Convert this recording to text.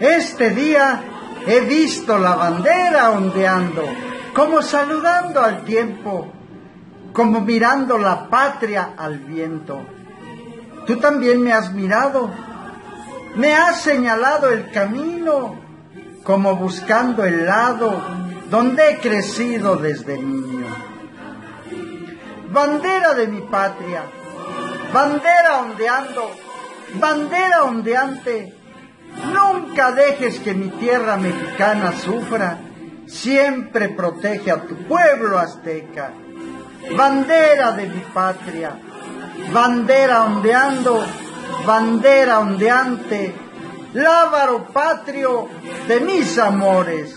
Este día he visto la bandera ondeando, como saludando al tiempo, como mirando la patria al viento. Tú también me has mirado, me has señalado el camino, como buscando el lado donde he crecido desde niño. Bandera de mi patria, bandera ondeando, bandera ondeante, nunca dejes que mi tierra mexicana sufra, siempre protege a tu pueblo azteca. Bandera de mi patria, bandera ondeando, bandera ondeante, lábaro patrio de mis amores.